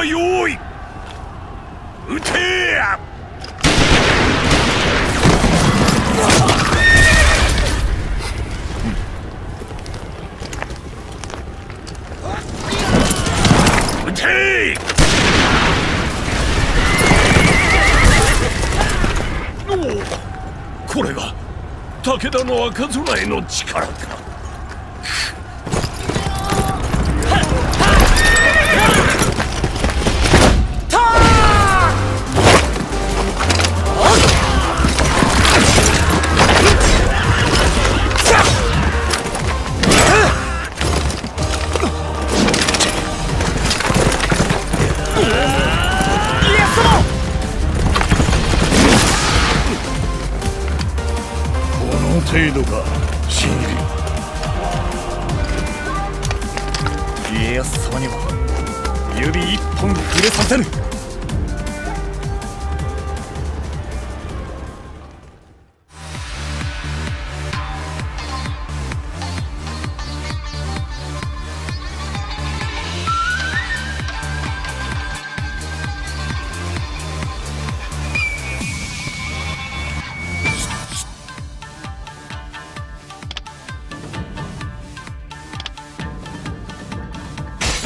た用意撃て。撃て。おこれが武田の赤備えの力か。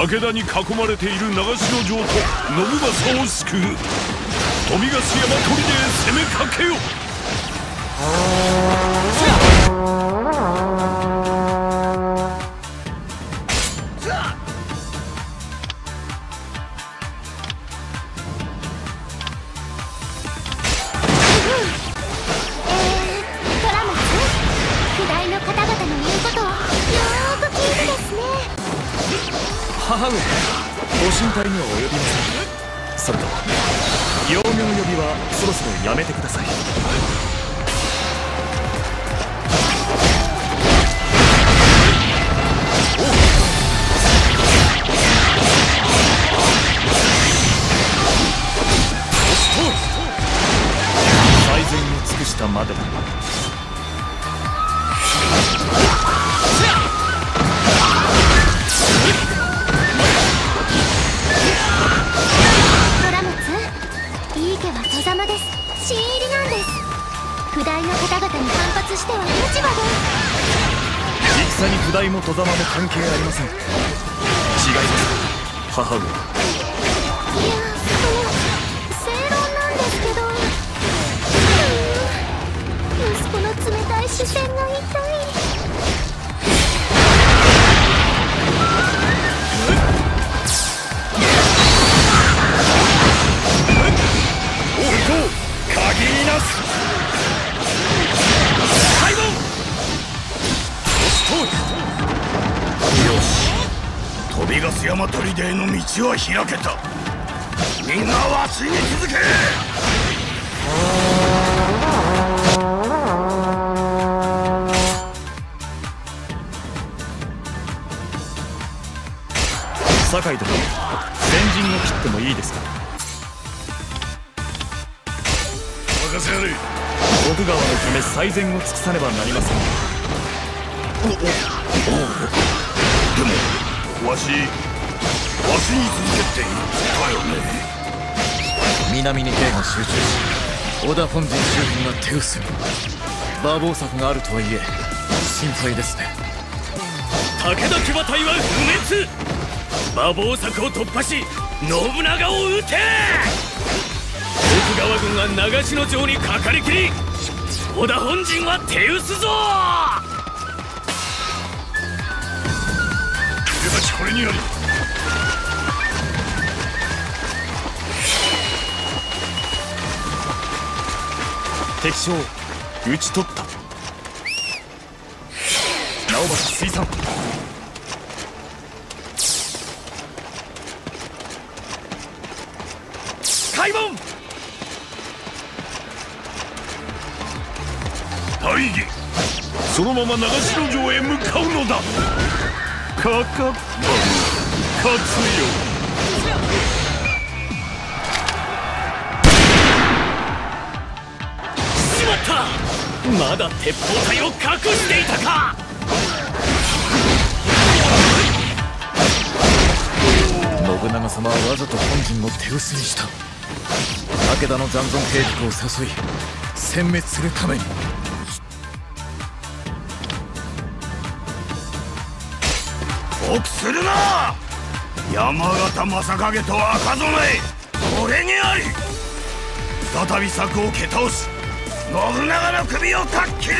武田に囲まれている長篠城と信政を救う。富樫山砦へ攻めかけよ。母上。ご心配には及びません。それと幼名呼びはそろそろやめてください。最善を尽くしたまでだ。の戸様も関係ありません。違います。母上。道は開けた。みんなはついに続け。酒井殿先陣を切ってもいいですか？任せやれ。徳川のため最善を尽くさねばなりません。おおおでもわしわしに続けって言ったよね南に兵が集中し織田本陣周辺が手薄に馬防策があるとはいえ心配ですね。武田騎馬隊は不滅。馬防策を突破し信長を討て。徳川軍が長篠城にかかりきり織田本陣は手薄ぞ。これにより敵将討ち取った。直政水産。開門！大義そのまま長篠城へ向かうのだ。かかった勝つよ。まだ鉄砲隊を隠していたか。信信長様はわざと本陣を手薄にした。武田の残存兵力を誘い殲滅するために。臆するな！山形正景と赤備え俺にあり。再び策を蹴倒し信長の首をかっきれ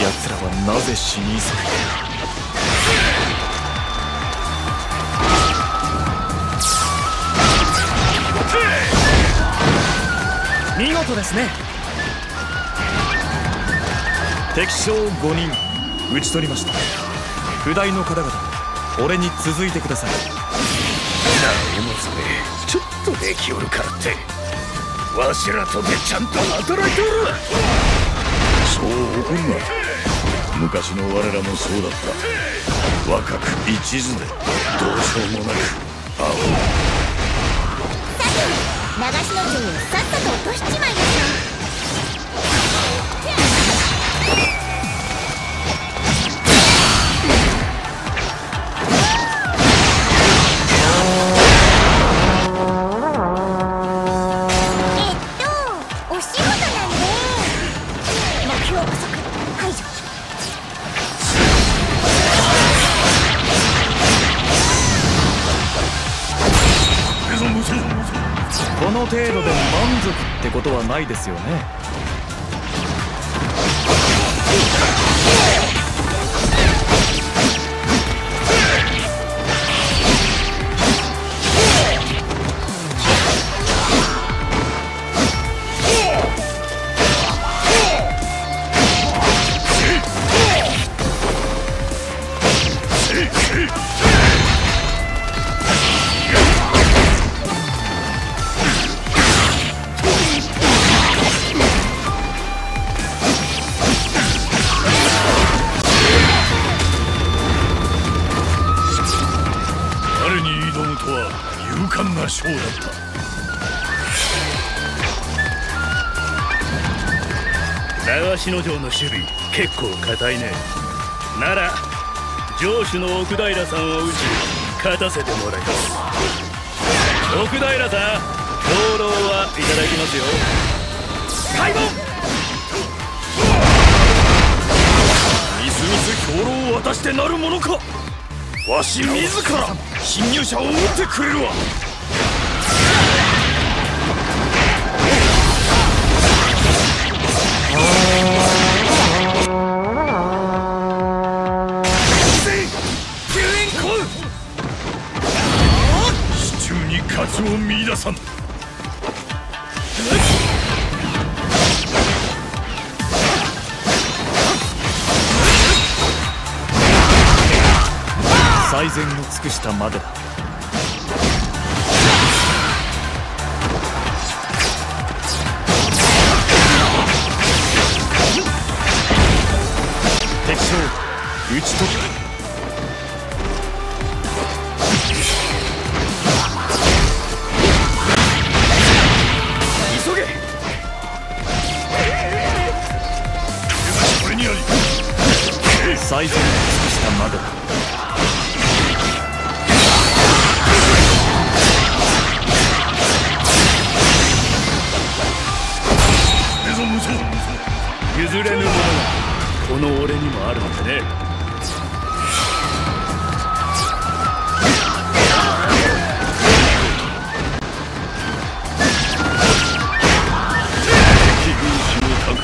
奴らはなぜ死に急ぐ見事ですね。敵将5人討ち取りました。不代の方々俺に続いてください。誰もそれちょっとできおるからって。わしらとてちゃんと働いておる。わそう怒るな。昔の我らもそうだった。若く一途でどうしようもなく。青長篠城をさっさと落としちまいましょこの程度で満足ってことはないですよね。な将だった。長篠城の守備結構硬いね。なら城主の奥平さんを討ち勝たせてもらいます。奥平さん兵糧はいただきますよ。開門みすみす兵糧を渡してなるものか。わし自ら侵入者を撃ってくれるわ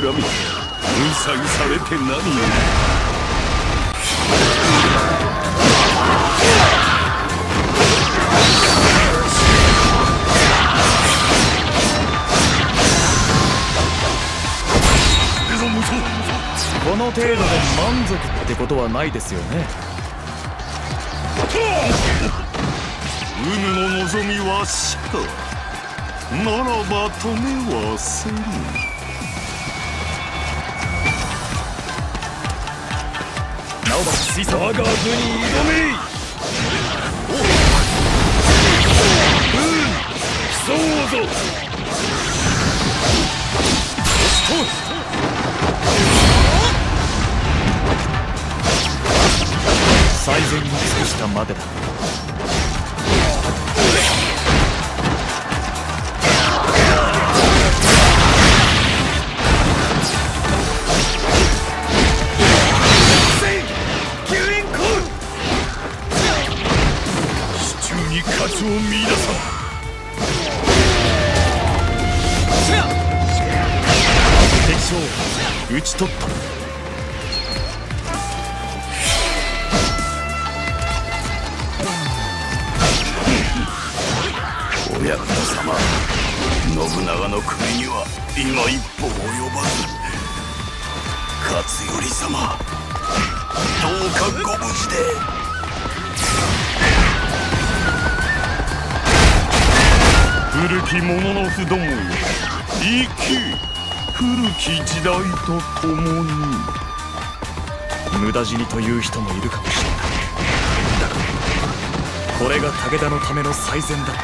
軍師を企みうさぎされて何よこの程度で満足ってことはないですよね。の望みは死かならば止めはせぬ直橋水産我が軍に挑めう。ん競う。ぞ最善に尽くしたまでだ討ち取った。お役人様信長の首には今一歩及ばず。勝頼様どうかご無事で。古き者の不どもよ生き古き時代と共に無駄死にという人もいるかもしれない。だがこれが武田のための最善だった。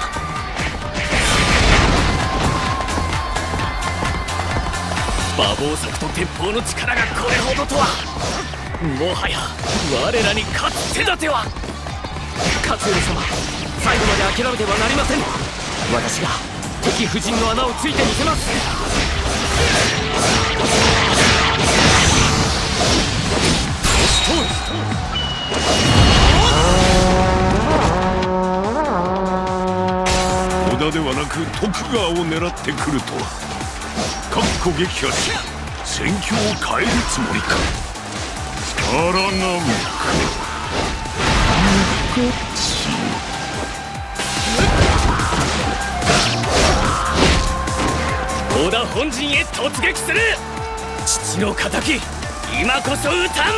馬防柵と鉄砲の力がこれほどとはもはや我らに勝つ手立ては。勝頼様最後まで諦めてはなりません。私が敵夫人の穴をついてみせます。織田ではなく徳川を狙ってくるとは。各個撃破し戦況を変えるつもりか。力がむかむかち織田本陣へ突撃する。父の敵今こそ討たん。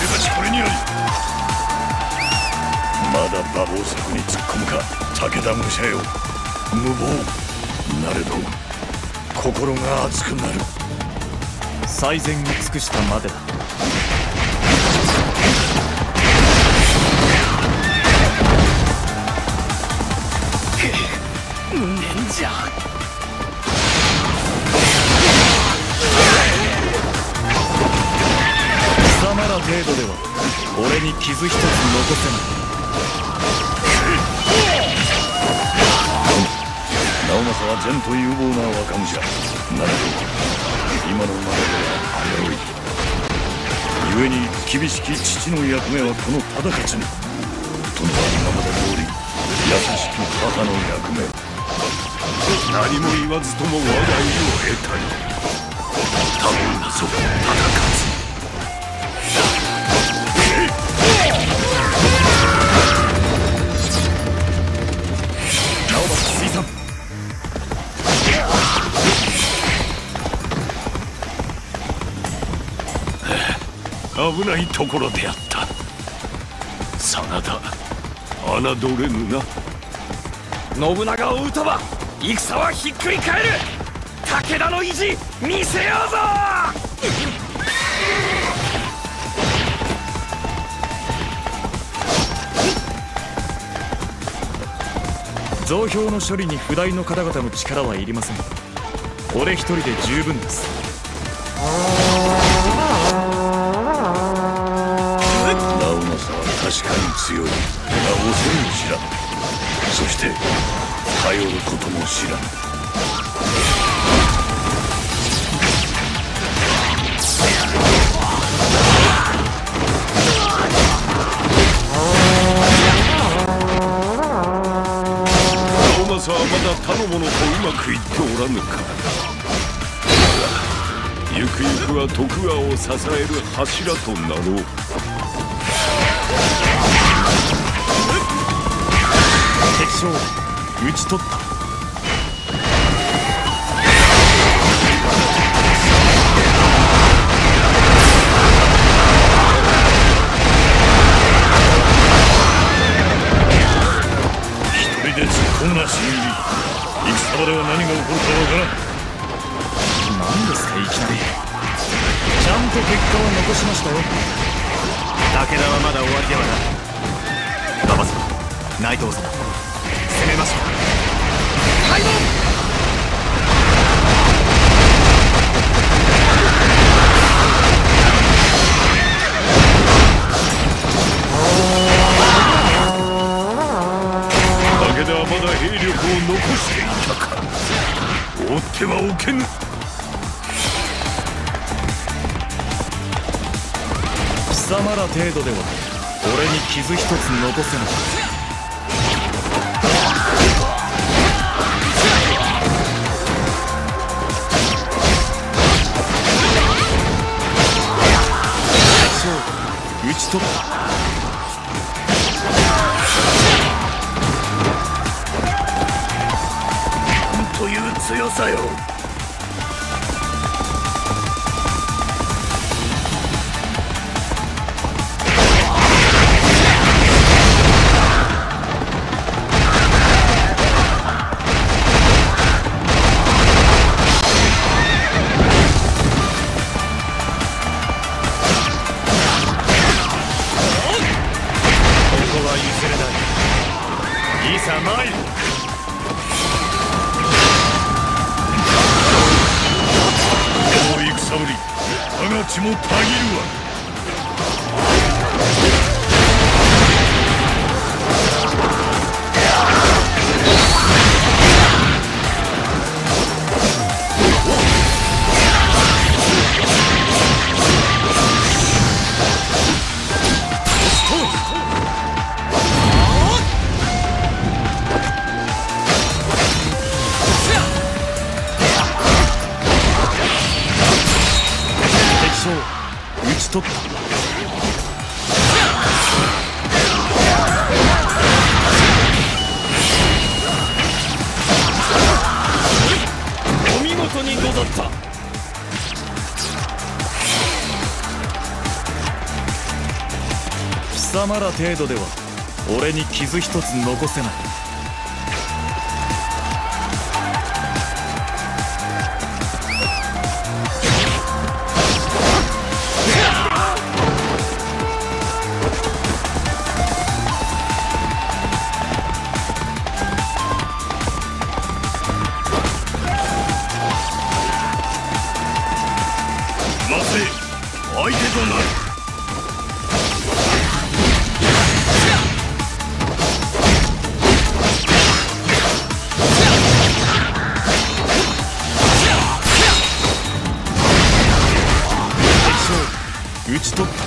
俺たちこれにあり。まだ馬防柵に突っ込むか。武田武者よ。無謀。なれど心が熱くなる。最善に尽くしたまでだじゃ。貴様ら程度では俺に傷一つ残せない。直政は善と有望な若武者なれど。今のままでは危うい。故に厳しき父の役目はこの忠勝に。殿は今まで通り優しき母の役目。何も言わずとも我が意を得たり多分なぞ忠勝直橋水産。危ないところであった。真田侮れぬな。信長を討たば。戦はひっくり返る。武田の意地見せようぞ。増票の処理に不代の方々の力はいりません。俺一人で十分です。直政は確かに強い。が恐れ知らんそして頼ることも知らん。直政はまだ他の者とうまくいっておらぬか。らゆくゆくは徳川を支える柱となろう。敵将。討ち取った。一人で突っ込むな新入り戦場では何が起こるかわからん。何ですかいきなと結果は残しましたよ。武田はまだ終わりではない。馬場様内藤様貴様ら程度では俺に傷一つ残せない。そう打ち取ったという強さよ。命もたぎるわ。貴様ら程度では俺に傷一つ残せない。相手となる。敵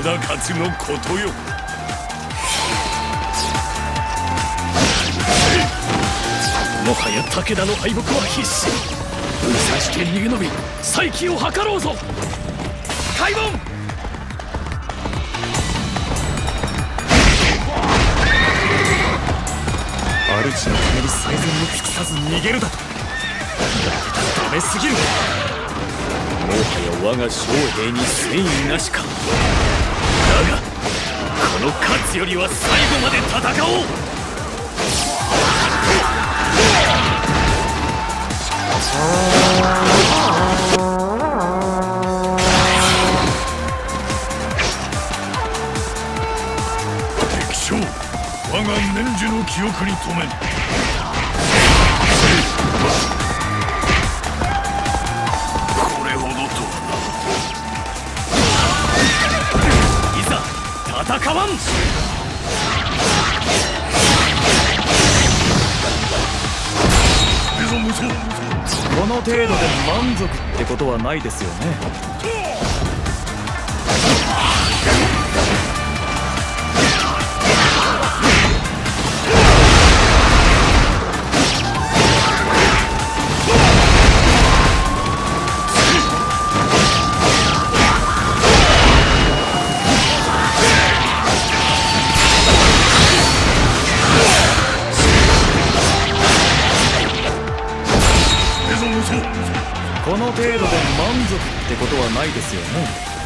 勝つのことよ。もはや武田の敗北は必至。分散して逃げ延び再起を図ろうぞ。開門。主のために最善を尽くさず逃げるだ。とダメすぎる。もはや我が将兵に戦意なしか。だがこの勝つよりは最後まで戦おう。敵将我が年寿の記憶に留めん戦わん。この程度で満足ってことはないですよね。ことはないですよね。